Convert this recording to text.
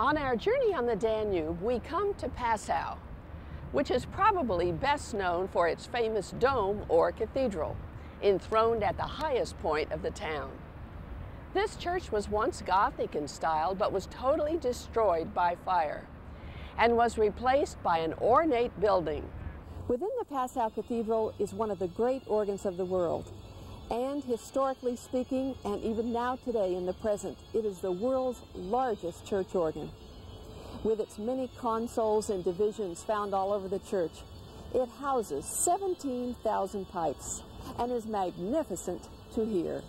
On our journey on the Danube, we come to Passau, which is probably best known for its famous dome or cathedral, enthroned at the highest point of the town. This church was once Gothic in style, but was totally destroyed by fire and was replaced by an ornate building. Within the Passau Cathedral is one of the great organs of the world. And historically speaking, and even now today in the present, it is the world's largest church organ. With its many consoles and divisions found all over the church, it houses 17,000 pipes and is magnificent to hear.